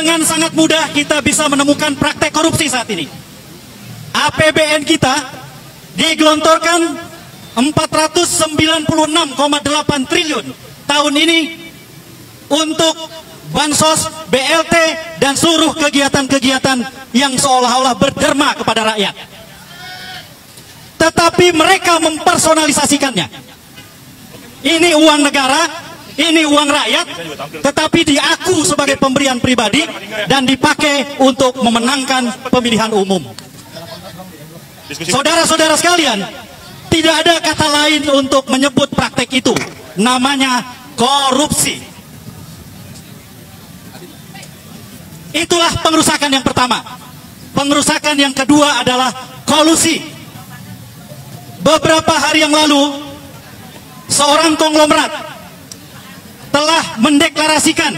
dengan sangat mudah kita bisa menemukan praktek korupsi saat ini. APBN kita digelontorkan 496,8 triliun tahun ini untuk bansos, BLT, dan seluruh kegiatan-kegiatan yang seolah-olah berderma kepada rakyat. Tetapi mereka mempersonalisasikannya. Ini uang negara, ini uang rakyat, tetapi diaku sebagai pemberian pribadi dan dipakai untuk memenangkan pemilihan umum. Saudara-saudara sekalian, tidak ada kata lain untuk menyebut praktek itu. Namanya korupsi. Itulah pengerusakan yang pertama. Pengerusakan yang kedua adalah kolusi. Beberapa hari yang lalu, seorang konglomerat mendeklarasikan